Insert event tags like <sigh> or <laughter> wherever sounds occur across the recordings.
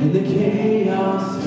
in the chaos.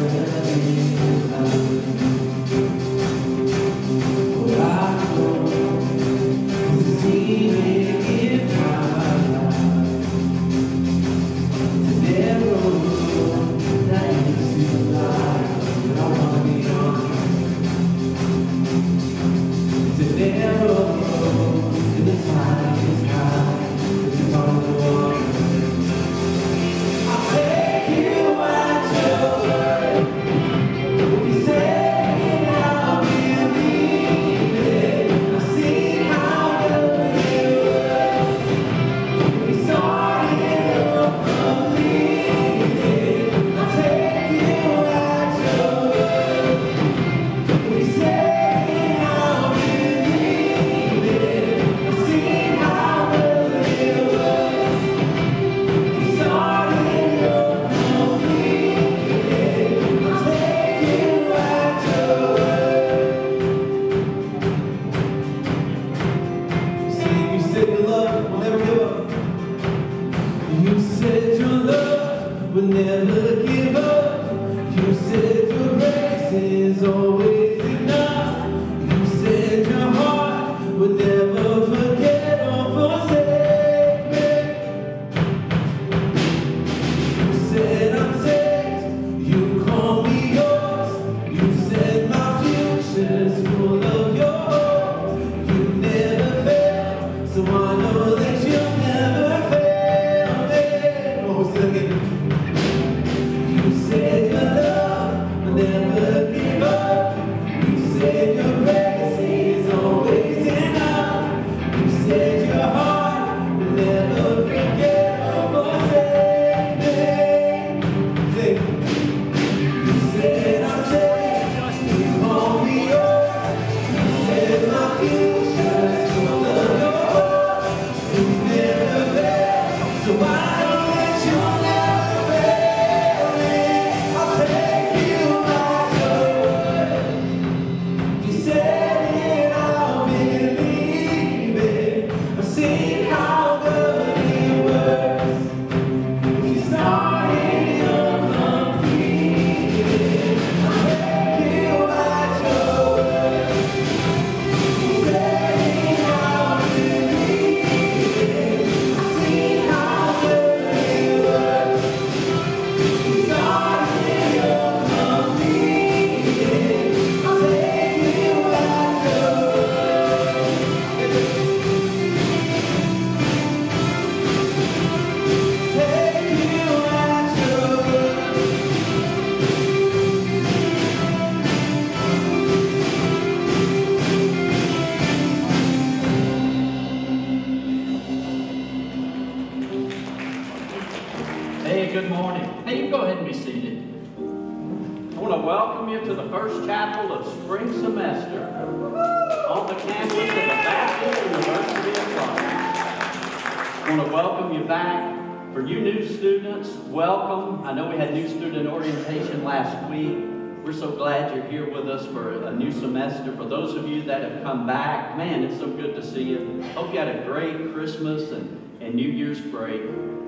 New semester. For those of you that have come back, man, it's so good to see you. Hope you had a great Christmas and, and New Year's break.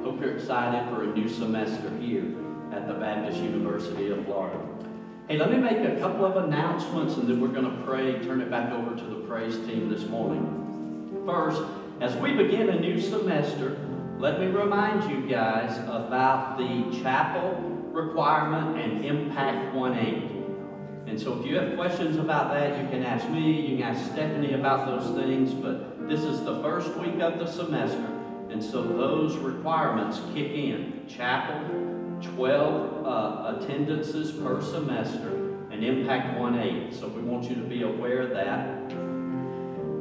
Hope you're excited for a new semester here at the Baptist University of Florida. Hey, let me make a couple of announcements and then we're going to pray, turn it back over to the praise team this morning. First, as we begin a new semester, let me remind you guys about the chapel requirement and Impact 180. And so if you have questions about that, you can ask me, you can ask Stephanie about those things, but this is the first week of the semester, and so those requirements kick in. Chapel, 12 uh, attendances per semester, and Impact 180. So we want you to be aware of that.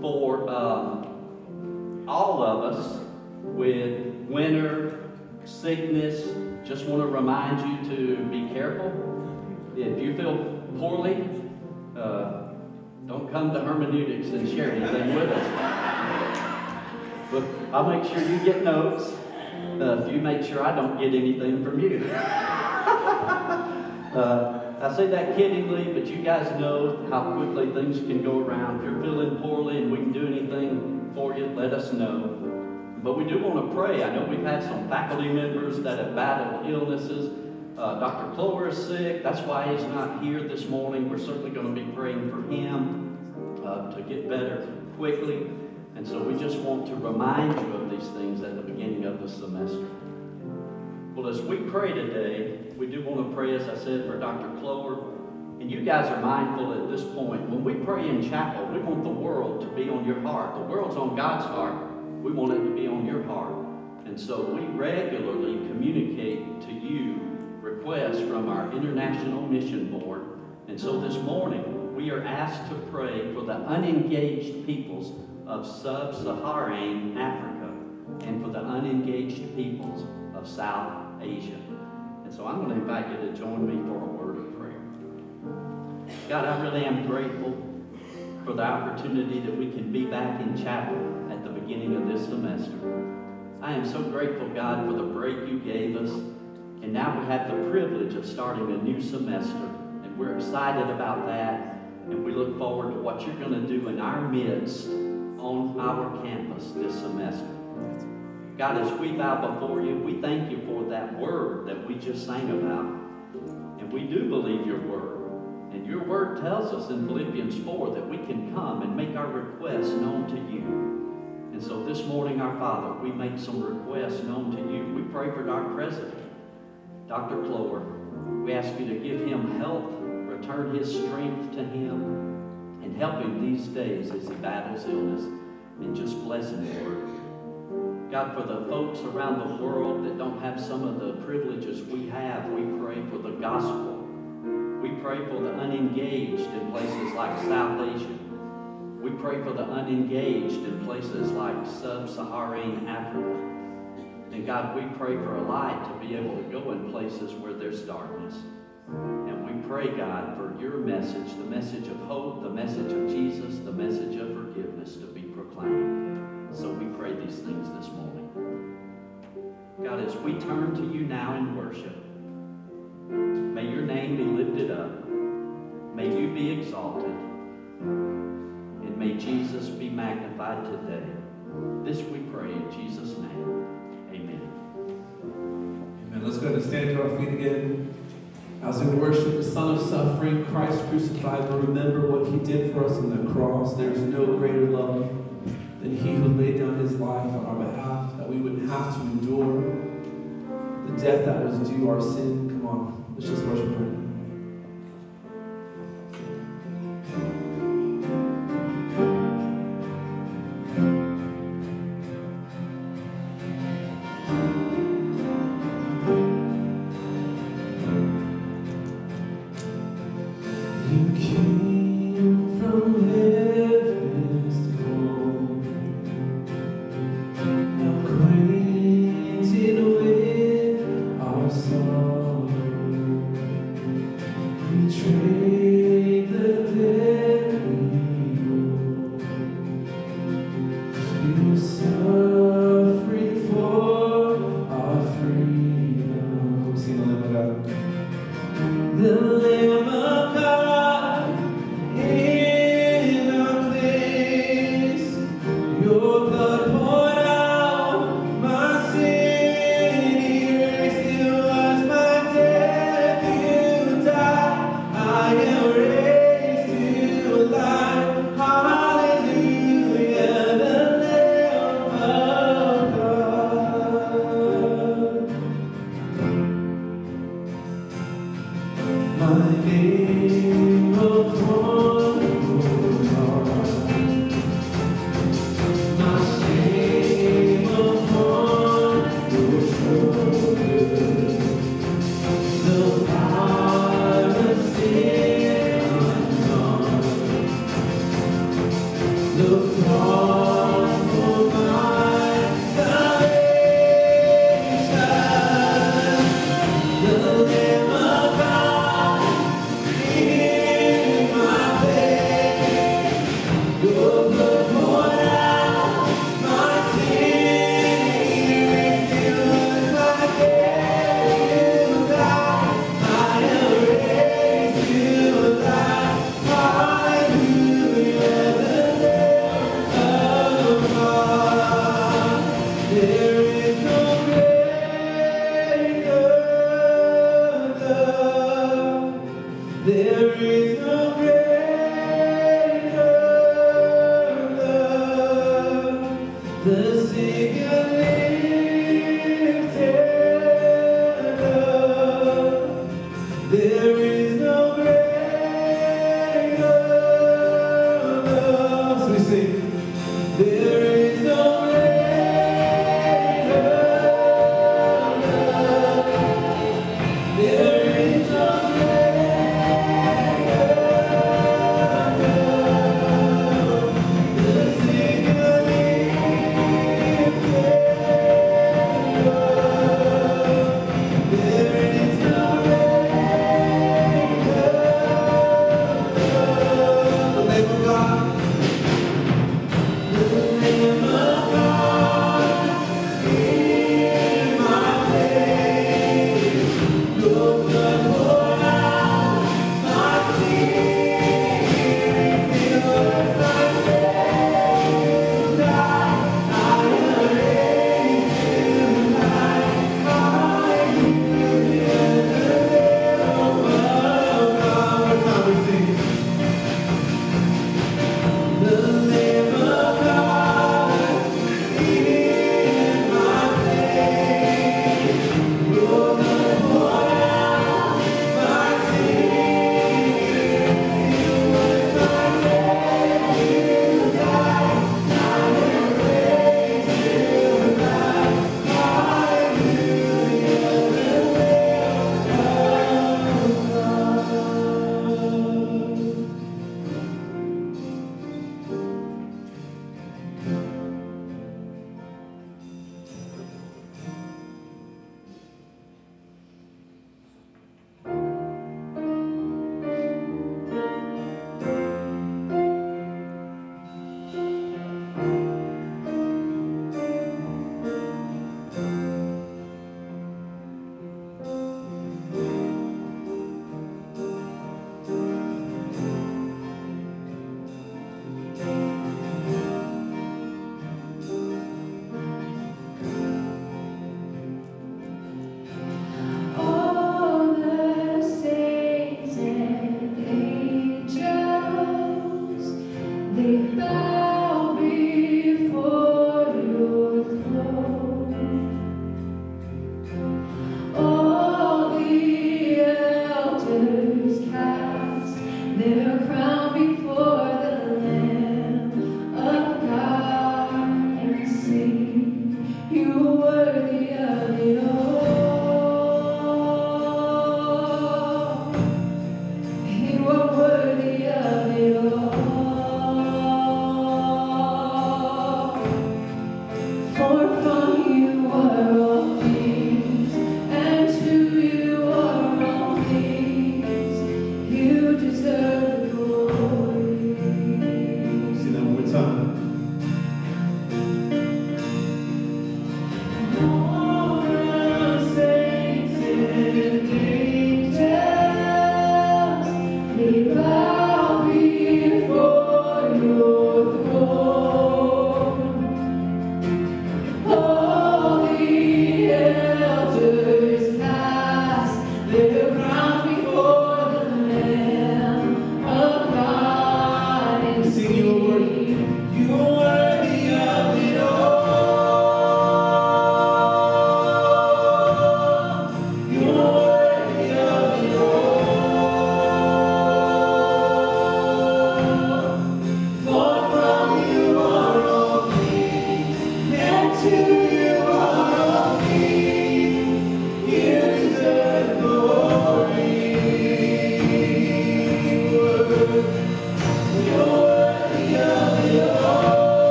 For um, all of us with winter, sickness, just want to remind you to be careful. If you feel poorly, uh, don't come to hermeneutics and share anything with us. But I'll make sure you get notes. Uh, if you make sure I don't get anything from you. <laughs> uh, I say that kiddingly, but you guys know how quickly things can go around. If you're feeling poorly and we can do anything for you, let us know. But we do want to pray. I know we've had some faculty members that have battled illnesses. Uh, Dr. Clover is sick. That's why he's not here this morning. We're certainly going to be praying for him uh, to get better quickly. And so we just want to remind you of these things at the beginning of the semester. Well, as we pray today, we do want to pray, as I said, for Dr. Clover. And you guys are mindful at this point. When we pray in chapel, we want the world to be on your heart. The world's on God's heart. We want it to be on your heart. And so we regularly communicate to you requests from our International Mission Board. And so this morning, we are asked to pray for the unengaged peoples of sub-Saharan Africa and for the unengaged peoples of South Asia. And so I'm going to invite you to join me for a word of prayer. God, I really am grateful for the opportunity that we can be back in chapel at the beginning of this semester. I am so grateful, God, for the break you gave us. And now we have the privilege of starting a new semester. And we're excited about that. And we look forward to what you're going to do in our midst on our campus this semester. God, as we bow before you, we thank you for that word that we just sang about. And we do believe your word. And your word tells us in Philippians 4 that we can come and make our requests known to you. And so this morning, our Father, we make some requests known to you. We pray for our president, Dr. Clower. We ask you to give him health, return his strength to him, and help him these days as he battles illness. And just bless him, Lord. God, for the folks around the world that don't have some of the privileges we have, we pray for the gospel. We pray for the unengaged in places like South Asia. We pray for the unengaged in places like sub-Saharan Africa. And God, we pray for a light to be able to go in places where there's darkness. And we pray, God, for your message, the message of hope, the message of Jesus, the message of forgiveness to be proclaimed. So we pray these things this morning. God, as we turn to you now in worship, may your name be lifted up. May you be exalted. And may Jesus be magnified today. This we pray in Jesus' name. Amen. Amen. Let's go ahead and stand to our feet again. As we worship the Son of Suffering, Christ crucified, we remember what he did for us on the cross. There is no greater love than he who laid down his life on our behalf, that we wouldn't have to endure the death that was due our sin. Come on, let's just worship right There is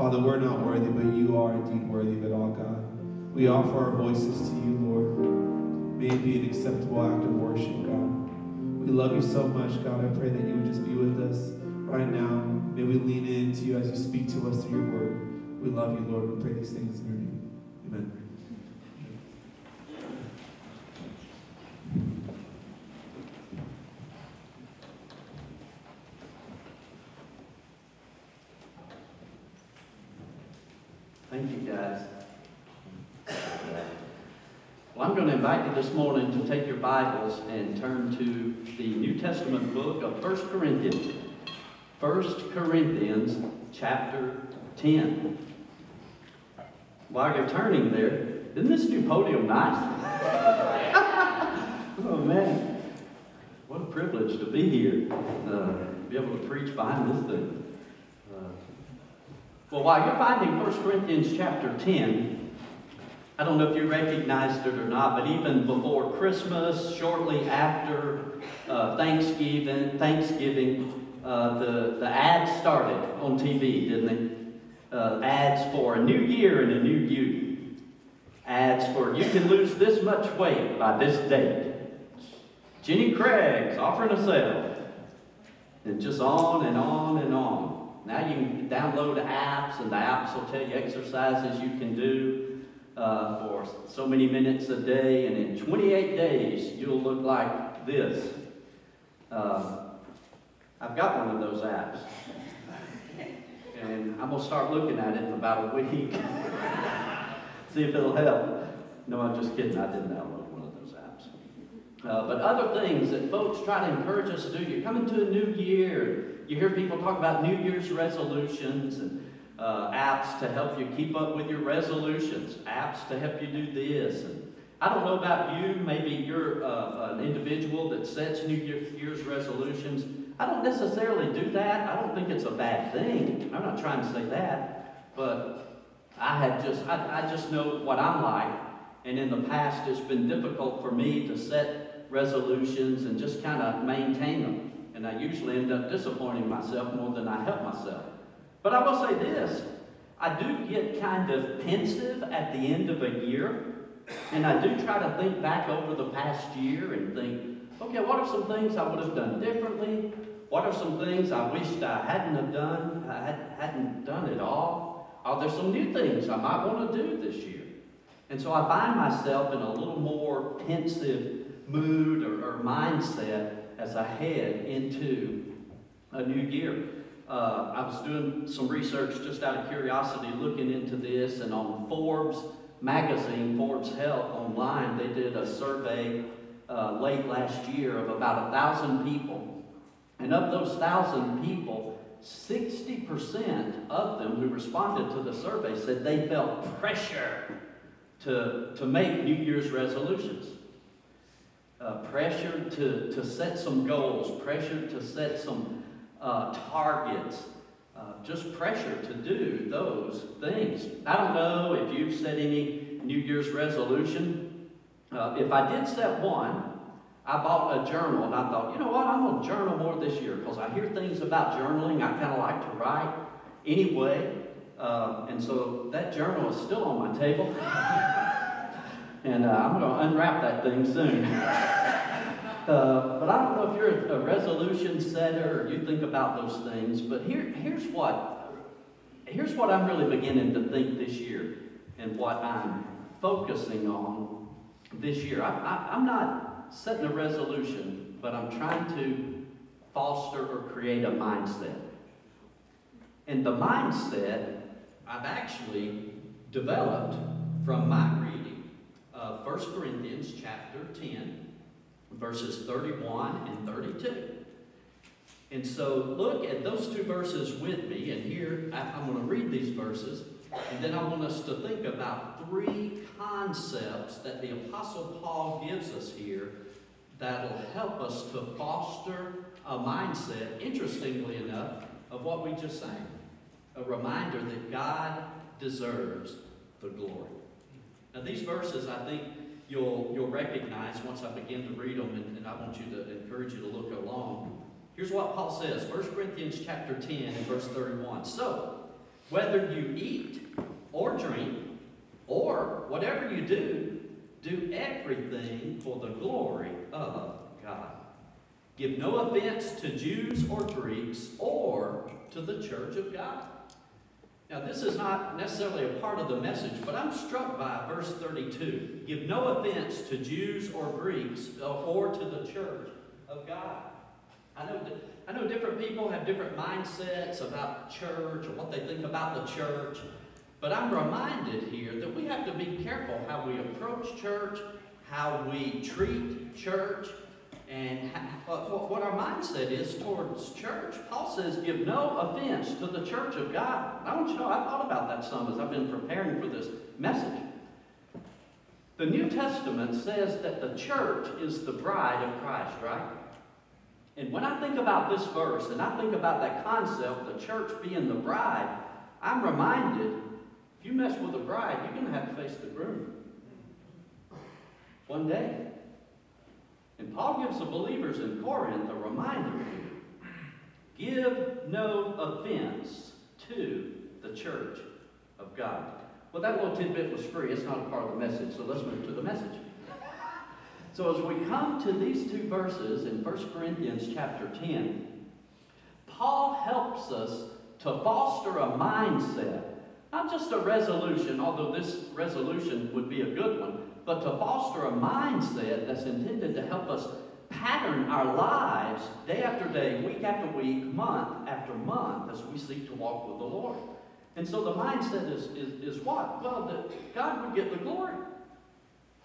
Father, we're not worthy, but you are indeed worthy of it all, God. We offer our voices to you, Lord. May it be an acceptable act of worship, God. We love you so much, God. I pray that you would just be with us right now. May we lean into you as you speak to us through your word. We love you, Lord. We pray these things in your name. Amen. This morning to take your Bibles and turn to the New Testament book of 1 Corinthians. 1 Corinthians chapter 10. While you're turning there, isn't this new podium nice? <laughs> oh, man. What a privilege to be here, uh, be able to preach behind this thing. Uh, well, while you're finding 1 Corinthians chapter 10, I don't know if you recognized it or not, but even before Christmas, shortly after uh, Thanksgiving, Thanksgiving, uh, the, the ads started on TV, didn't they? Uh, ads for a new year and a new you. Ads for you can lose this much weight by this date. Jenny Craig's offering a sale. And just on and on and on. Now you can download apps, and the apps will tell you exercises you can do uh, for so many minutes a day, and in 28 days, you'll look like this. Uh, I've got one of those apps. And I'm going to start looking at it in about a week. <laughs> See if it'll help. No, I'm just kidding. I didn't download one of those apps. Uh, but other things that folks try to encourage us to do. You're coming to a new year. You hear people talk about New Year's resolutions and uh, apps to help you keep up with your resolutions, apps to help you do this. And I don't know about you, maybe you're uh, an individual that sets New Year's resolutions. I don't necessarily do that. I don't think it's a bad thing. I'm not trying to say that. But I had just, I, I just know what I'm like. And in the past, it's been difficult for me to set resolutions and just kind of maintain them. And I usually end up disappointing myself more than I help myself. But I will say this I do get kind of pensive at the end of a year, and I do try to think back over the past year and think, okay, what are some things I would have done differently? What are some things I wished I hadn't have done, I had, hadn't done at all? Are there some new things I might want to do this year? And so I find myself in a little more pensive mood or, or mindset as I head into a new year. Uh, I was doing some research just out of curiosity looking into this, and on Forbes magazine, Forbes Health online, they did a survey uh, late last year of about a thousand people. And of those thousand people, 60% of them who responded to the survey said they felt pressure to, to make New Year's resolutions. Uh, pressure to, to set some goals, pressure to set some uh, targets, uh, just pressure to do those things. I don't know if you've set any New Year's resolution. Uh, if I did set one, I bought a journal and I thought, you know what, I'm going to journal more this year because I hear things about journaling. I kind of like to write anyway. Uh, and so that journal is still on my table. <laughs> and uh, I'm going to unwrap that thing soon. <laughs> Uh, but I don't know if you're a, resolution setter or you think about those things, but here, here's what here's what I'm really beginning to think this year and what I'm focusing on this year. I, am not setting a resolution, but I'm trying to foster or create a mindset. And the mindset I've actually developed from my reading of 1 Corinthians chapter 10, verses 31 and 32. And so look at those two verses with me, and here I'm going to read these verses, and then I want us to think about three concepts that the Apostle Paul gives us here that'll help us to foster a mindset, interestingly enough, of what we just sang. A reminder that God deserves the glory. Now, these verses, I think, you'll, you'll recognize once I begin to read them, and, and I want you to encourage you to look along. Here's what Paul says, 1 Corinthians chapter 10 and verse 31. So, whether you eat or drink, or whatever you do, do everything for the glory of God. Give no offense to Jews or Greeks or to the church of God. Now, this is not necessarily a part of the message, but I'm struck by verse 32. Give no offense to Jews or Greeks uh, or to the church of God. I know, I know different people have different mindsets about church or what they think about the church. But I'm reminded here that we have to be careful how we approach church, how we treat church, and what our mindset is towards church. Paul says, give no offense to the church of God. I want you to know, I thought about that some as I've been preparing for this message. The New Testament says that the church is the bride of Christ, right? And when I think about this verse and I think about that concept, the church being the bride, I'm reminded if you mess with the bride, you're going to have to face the groom. One day. And Paul gives the believers in Corinth a reminder. Give no offense to the church of God. Well, that little tidbit was free. It's not a part of the message, so let's move to the message. So as we come to these two verses in 1 Corinthians chapter 10, Paul helps us to foster a mindset, not just a resolution, although this resolution would be a good one, but to foster a mindset that's intended to help us pattern our lives day after day, week after week, month after month as we seek to walk with the Lord. And so the mindset is, is, is what? Well, that God would get the glory.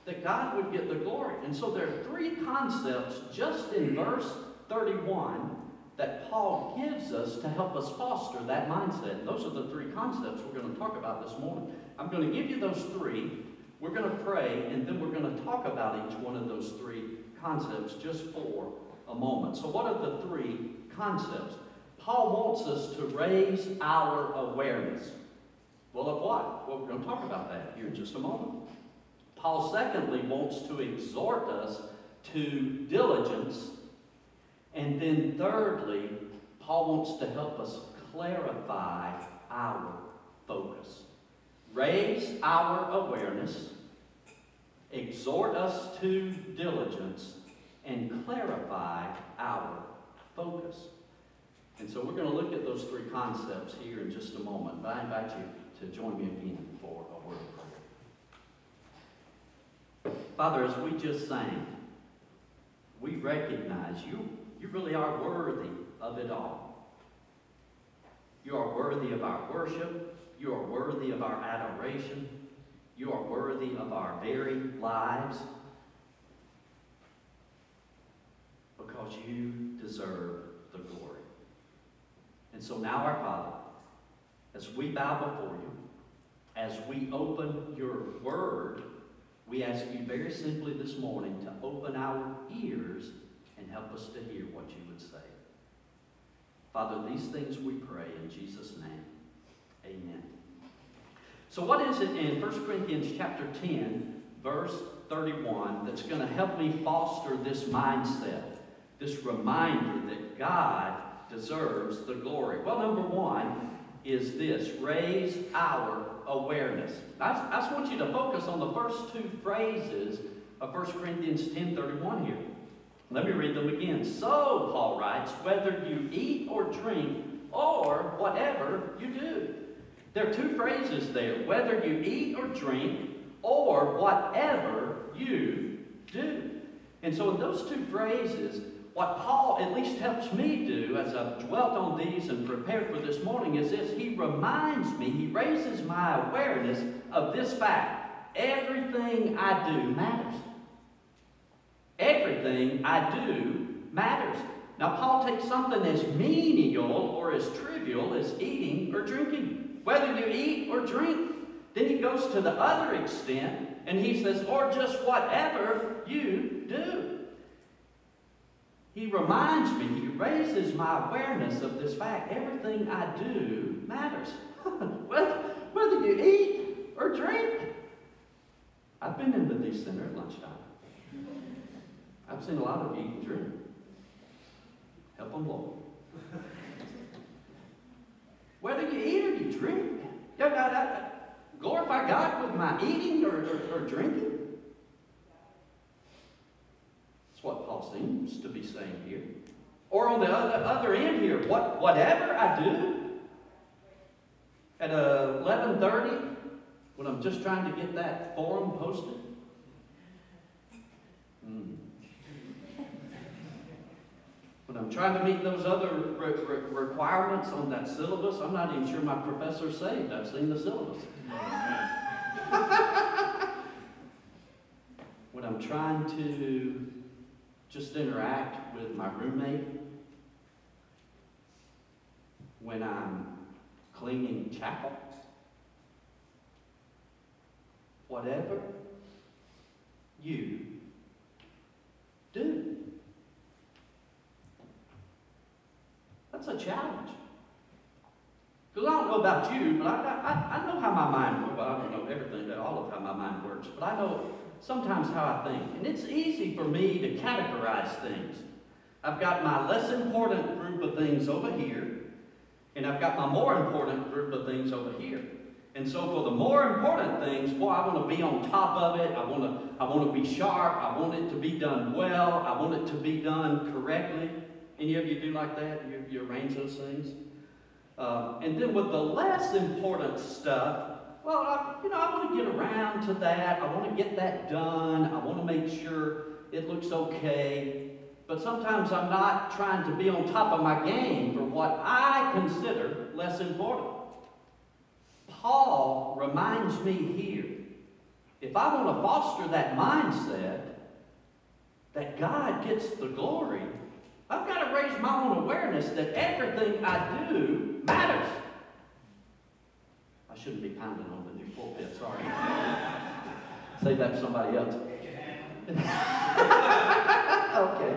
That God would get the glory. And so there are three concepts just in verse 31 that Paul gives us to help us foster that mindset. And those are the three concepts we're going to talk about this morning. I'm going to give you those three. We're going to pray, and then we're going to talk about each one of those three concepts just for a moment. So what are the three concepts? Paul wants us to raise our awareness. Well, of what? Well, we're going to talk about that here in just a moment. Paul, secondly, wants to exhort us to diligence. And then, thirdly, Paul wants to help us clarify our focus. Raise our awareness, exhort us to diligence, and clarify our focus. And so we're going to look at those three concepts here in just a moment. But I invite you to join me again for a word of prayer. Father, as we just sang, we recognize you. You really are worthy of it all. You are worthy of our worship. You are worthy of our adoration. You are worthy of our very lives. Because you deserve the glory. And so now, our Father, as we bow before you, as we open your word, we ask you very simply this morning to open our ears and help us to hear what you would say. Father, these things we pray in Jesus' name. Amen. So what is it in 1 Corinthians chapter 10, verse 31, that's going to help me foster this mindset, this reminder that God deserves the glory? Well, number one is this raise our awareness. I, I just want you to focus on the first two phrases of 1 Corinthians 10 31 here. Let me read them again. So, Paul writes, whether you eat or drink or whatever you do. There are two phrases there whether you eat or drink or whatever you do. And so, in those two phrases, what Paul at least helps me do as I've dwelt on these and prepared for this morning is this. He reminds me, he raises my awareness of this fact. Everything I do matters. Everything I do matters. Now, Paul takes something as menial or as trivial as eating or drinking. Whether you eat or drink, then he goes to the other extent and he says, or just whatever you do. He reminds me, he raises my awareness of this fact. Everything I do matters. <laughs> whether, you eat or drink. I've been in the D Center at lunchtime. I've seen a lot of you eat and drink. Help them, Lord. <laughs> Whether you eat or you glorify God with my eating or, or, or drinking. That's what Paul seems to be saying here. Or on the other, other end here, what, whatever I do at 11.30 when I'm just trying to get that forum posted, mm. When I'm trying to meet those other re re requirements on that syllabus. I'm not even sure my professor's saved. I've seen the syllabus. <laughs> when I'm trying to just interact with my roommate, when I'm cleaning chapel, whatever you do. That's a challenge. Because I don't know about you, but I, I, I know how my mind works. Well, I don't know everything, all of how my mind works, but I know sometimes how I think. And it's easy for me to categorize things. I've got my less important group of things over here, and I've got my more important group of things over here. And so for the more important things, boy, I want to be on top of it. I want to, I want to be sharp. I want it to be done well. I want it to be done correctly. Any of you do like that? You, you arrange those things? Uh, and then with the less important stuff, well, I, you know, I want to get around to that. I want to get that done. I want to make sure it looks okay. But sometimes I'm not trying to be on top of my game for what I consider less important. Paul reminds me here, if I want to foster that mindset that God gets the glory, I've got to raise my own awareness that everything I do matters. I shouldn't be pounding on the new pulpit, sorry. <laughs> Say that to somebody else. <laughs> okay.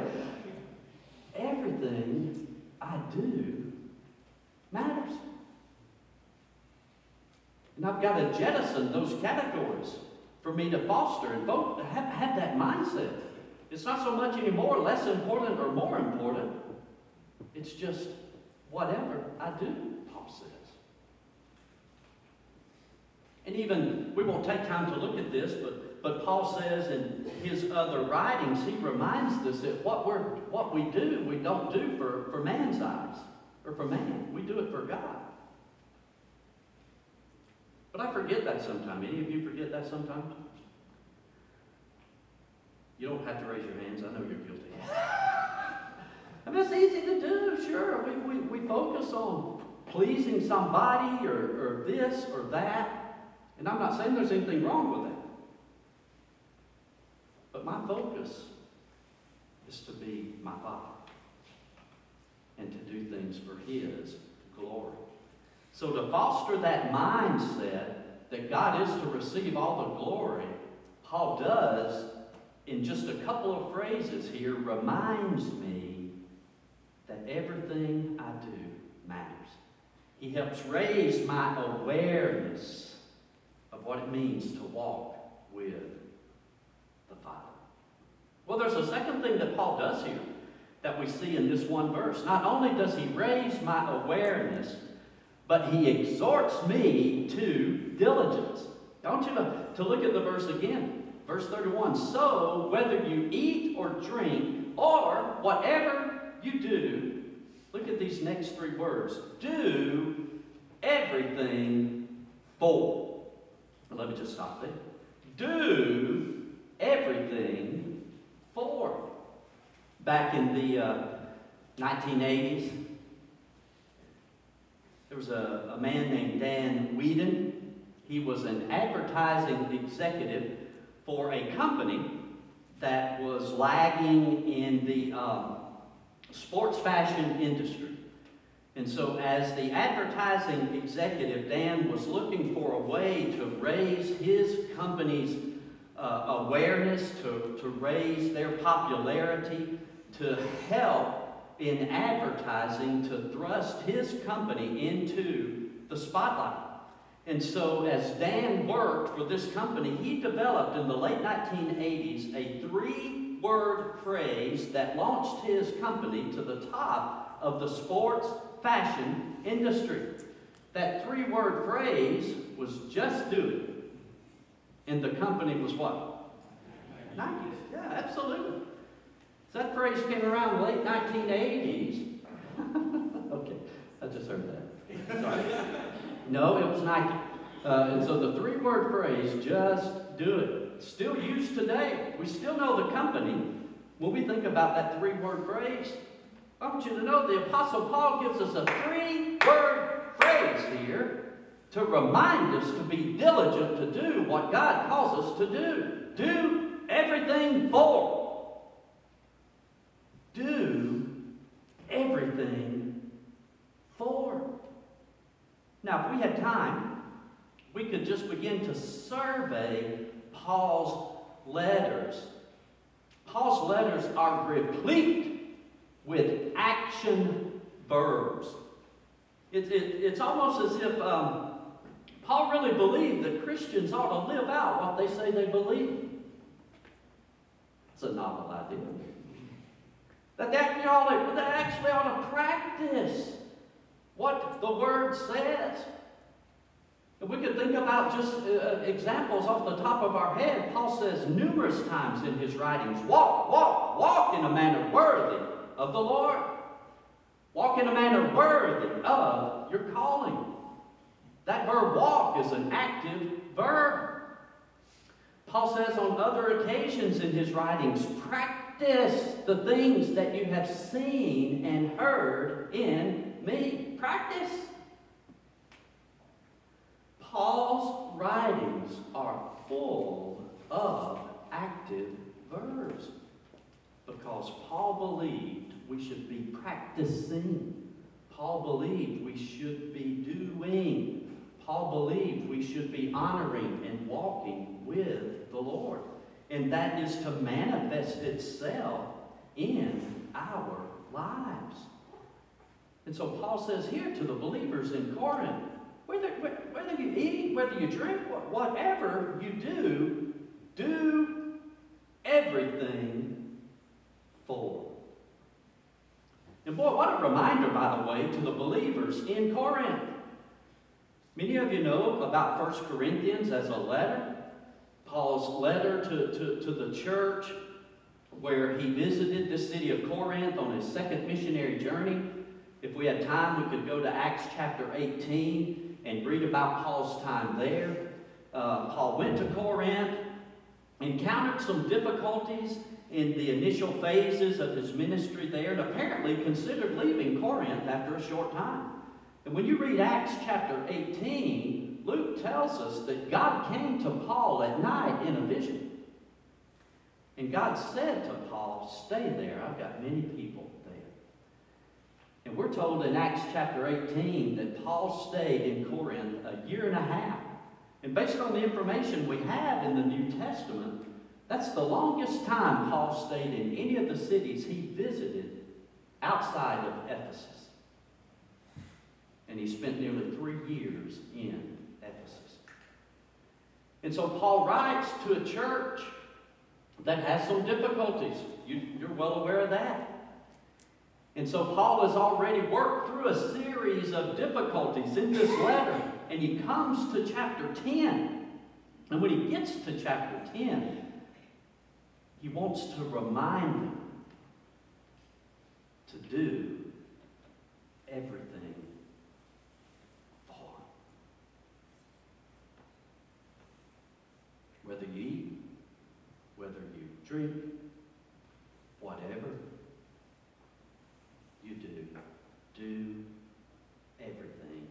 Everything I do matters. And I've got to jettison those categories for me to foster and vote, have, have that mindset. It's not so much anymore less important or more important. It's just whatever I do, Paul says. And even, we won't take time to look at this, but, but Paul says in his other writings, he reminds us that what, we're, what we do, we don't do for, for man's eyes or for man. We do it for God. But I forget that sometimes. Any of you forget that sometimes? You don't have to raise your hands. I know you're guilty. I mean, it's easy to do, sure. We, we, we focus on pleasing somebody or, or this or that. And I'm not saying there's anything wrong with that. But my focus is to be my Father and to do things for His glory. So to foster that mindset that God is to receive all the glory, Paul does, in just a couple of phrases here, reminds me that everything I do matters. He helps raise my awareness of what it means to walk with the Father. Well, there's a second thing that Paul does here that we see in this one verse. Not only does he raise my awareness, but he exhorts me to diligence. I want you to, to look at the verse again. Verse 31 So, whether you eat or drink or whatever you do, look at these next three words do everything for let me just stop there. Do everything for. Back in the uh, 1980s, there was a, a man named Dan Wieden. He was an advertising executive for a company that was lagging in the um, sports fashion industry. And so, as the advertising executive, Dan was looking for a way to raise his company's uh, awareness, to, to raise their popularity, to help in advertising, to thrust his company into the spotlight. And so, as Dan worked for this company, he developed in the late 1980s a three word phrase that launched his company to the top of the sports fashion industry. That three word phrase was just do it. And the company was what? Nike. Yeah, absolutely. So that phrase came around late 1980s. <laughs> okay, I just heard that. Sorry. No, it was Nike. Uh, and so the three word phrase, just do it, still used today. We still know the company. When we think about that three word phrase, I want you to know the Apostle Paul gives us a three word phrase here to remind us to be diligent to do what God calls us to do. Do everything for. Do everything for. Now, if we had time, we could just begin to survey Paul's letters. Paul's letters are replete with action verbs. It, it, it's almost as if um, Paul really believed that Christians ought to live out what they say they believe. It's a novel idea. That actually ought to, they actually ought to practice what the Word says. If we could think about just uh, examples off the top of our head, Paul says numerous times in his writings, walk, walk, walk in a manner worthy of the Lord. Walk in a manner worthy of your calling. That verb walk is an active verb. Paul says on other occasions in his writings, practice the things that you have seen and heard in me. Practice. Paul's writings are full of active verbs because Paul believed we should be practicing. Paul believed we should be doing. Paul believed we should be honoring and walking with the Lord. And that is to manifest itself in our. And so Paul says here to the believers in Corinth, whether, whether you eat, whether you drink, whatever you do, do everything for. And boy, what a reminder, by the way, to the believers in Corinth. Many of you know about 1 Corinthians as a letter. Paul's letter to, to, to the church where he visited the city of Corinth on his second missionary journey. If we had time, we could go to Acts chapter 18 and read about Paul's time there. Uh, Paul went to Corinth, encountered some difficulties in the initial phases of his ministry there, and apparently considered leaving Corinth after a short time. And when you read Acts chapter 18, Luke tells us that God came to Paul at night in a vision. And God said to Paul, Stay there, I've got many people and we're told in Acts chapter 18 that Paul stayed in Corinth a year and a half. And based on the information we have in the New Testament, that's the longest time Paul stayed in any of the cities he visited outside of Ephesus. And he spent nearly three years in Ephesus. And so Paul writes to a church that has some difficulties. You, are well aware of that. And so Paul has already worked through a series of difficulties in this letter, and he comes to chapter 10. And when he gets to chapter 10, he wants to remind them to do everything for. Whether you eat, whether you drink, whatever you do. Do everything.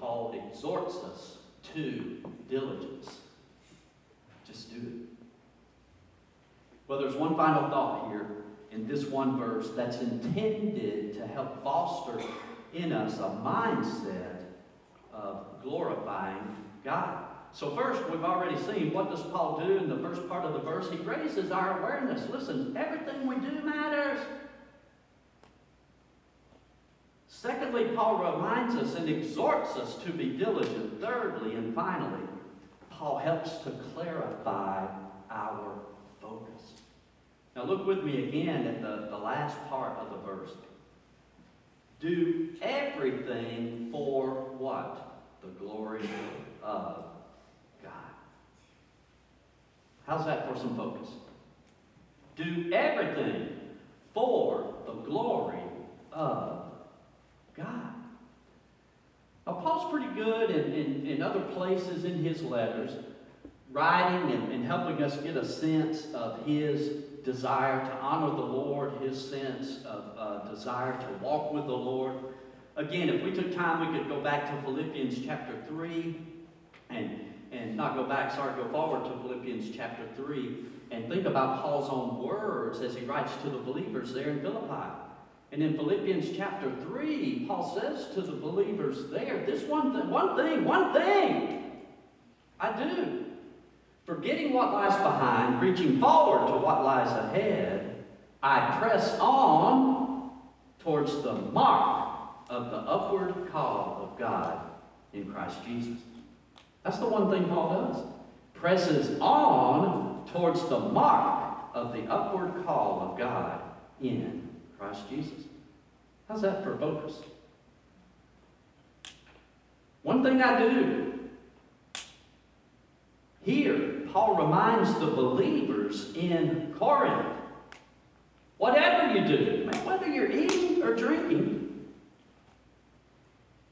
Paul exhorts us to diligence. Just do it. Well, there's one final thought here in this one verse that's intended to help foster in us a mindset of glorifying God. So first, we've already seen what does Paul do in the first part of the verse. He raises our awareness. Listen, everything we do matters. Secondly, Paul reminds us and exhorts us to be diligent. Thirdly, and finally, Paul helps to clarify our focus. Now look with me again at the, the last part of the verse. Do everything for what? The glory of How's that for some focus? Do everything for the glory of God. Now, Paul's pretty good in, in, in other places in his letters writing and, and helping us get a sense of his desire to honor the Lord, his sense of uh, desire to walk with the Lord. Again, if we took time, we could go back to Philippians chapter 3 and, and not go back, sorry, go forward to Philippians chapter 3 and think about Paul's own words as he writes to the believers there in Philippi. And in Philippians chapter 3, Paul says to the believers there, this one, th- one thing, one thing I do. Forgetting what lies behind, reaching forward to what lies ahead, I press on towards the mark of the upward call of God in Christ Jesus. That's the one thing Paul does. Presses on towards the mark of the upward call of God in Christ Jesus. How's that for focus? One thing I do. Here, Paul reminds the believers in Corinth whatever you do, whether you're eating or drinking.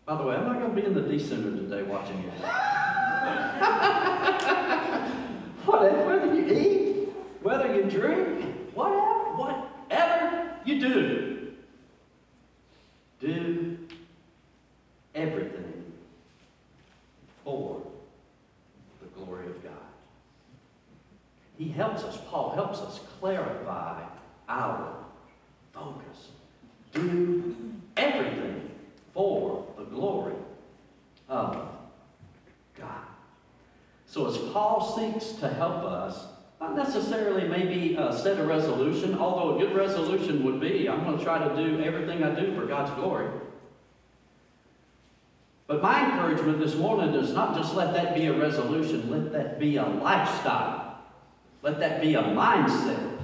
By the way, I'm not going to be in the D Center today watching you. <laughs> whether you eat, whether you drink, whatever, whatever you do, do everything for the glory of God. He helps us, Paul helps us clarify our focus. Do everything for the glory of God. So as Paul seeks to help us, not necessarily maybe uh, set a resolution, although a good resolution would be, I'm going to try to do everything I do for God's glory. But my encouragement this morning is not just let that be a resolution, let that be a lifestyle. Let that be a mindset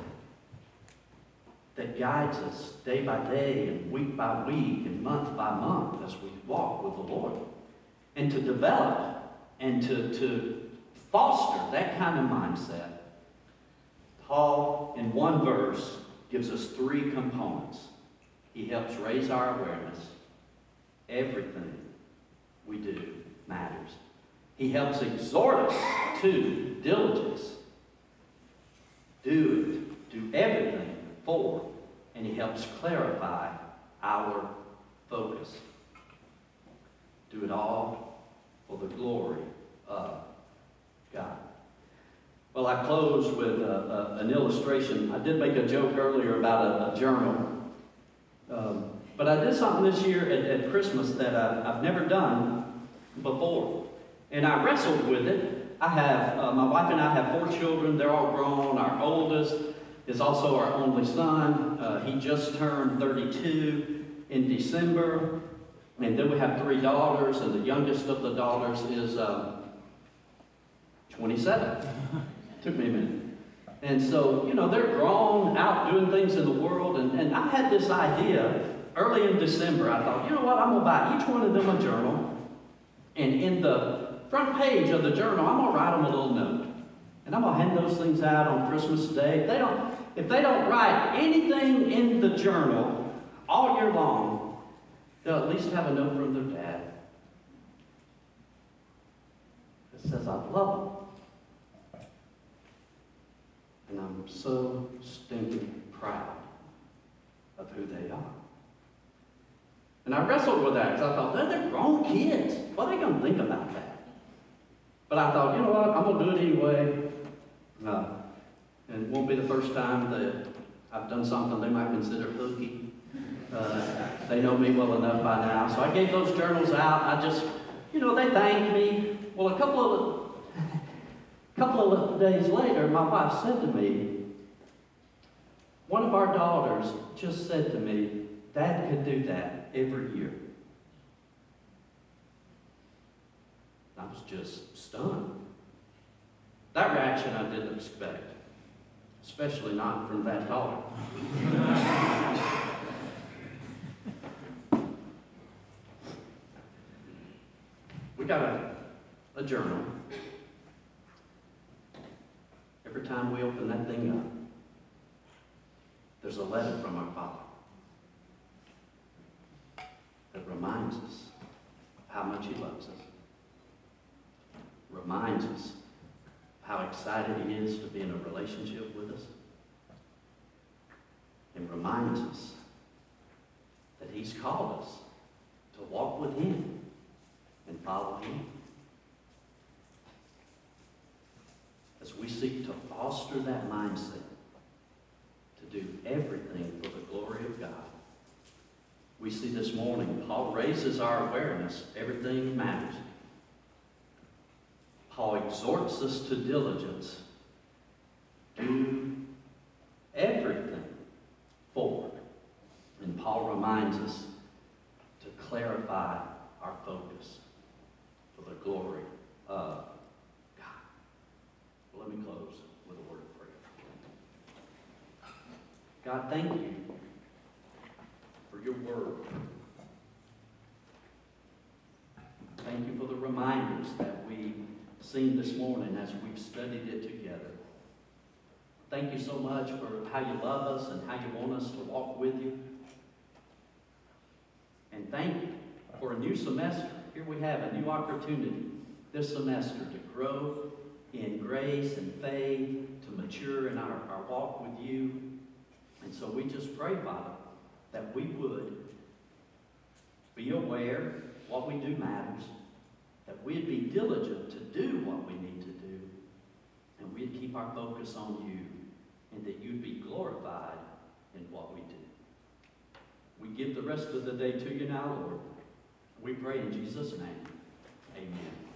that guides us day by day and week by week and month by month as we walk with the Lord. And to develop and to, to foster that kind of mindset, Paul, in one verse, gives us three components. He helps raise our awareness. Everything we do matters. He helps exhort us to diligence. Do it. Do everything for. And he helps clarify our focus. Do it all for the glory of God. Well, I close with a, a, an illustration. I did make a joke earlier about a, a journal. Um, but I did something this year at, at Christmas that I've, I've, never done before. And I wrestled with it. I have, uh, my wife and I have four children. They're all grown. Our oldest is also our only son. Uh, he just turned 32 in December. And then we have three daughters, and the youngest of the daughters is um, 27. Took me a minute. And so, you know, they're grown, out doing things in the world. And, and I had this idea early in December. I thought, you know what, I'm going to buy each one of them a journal. And in the front page of the journal, I'm going to write them a little note. And I'm going to hand those things out on Christmas Day. If they don't, if they don't write anything in the journal all year long, they'll at least have a note from their dad that says, I love them. I'm so stinking proud of who they are. And I wrestled with that because I thought, they're, they're grown kids. What are they going to think about that? But I thought, you know what? I'm going to do it anyway. Uh, and it won't be the first time that I've done something they might consider hooky. Uh, they know me well enough by now. So I gave those journals out. I just, you know, they thanked me. Well, a couple of couple of days later, my wife said to me, one of our daughters just said to me, Dad could do that every year. I was just stunned. That reaction I didn't expect, especially not from that daughter. <laughs> we got a, a journal. Every time we open that thing up, there's a letter from our Father that reminds us how much He loves us, reminds us how excited He is to be in a relationship with us and reminds us that He's called us to walk with Him and follow Him. As we seek to foster that mindset to do everything for the glory of God, we see this morning Paul raises our awareness, everything matters. Paul exhorts us to diligence. Do everything for. And Paul reminds us to clarify our focus for the glory of let me close with a word of prayer. God, thank you for your word. Thank you for the reminders that we've seen this morning as we've studied it together. Thank you so much for how you love us and how you want us to walk with you. And thank you for a new semester. Here we have a new opportunity this semester to grow in grace and faith, to mature in our, our walk with you. And so we just pray, Father, that we would be aware what we do matters, that we'd be diligent to do what we need to do, and we'd keep our focus on you, and that you'd be glorified in what we do. We give the rest of the day to you now, Lord. We pray in Jesus' name. Amen.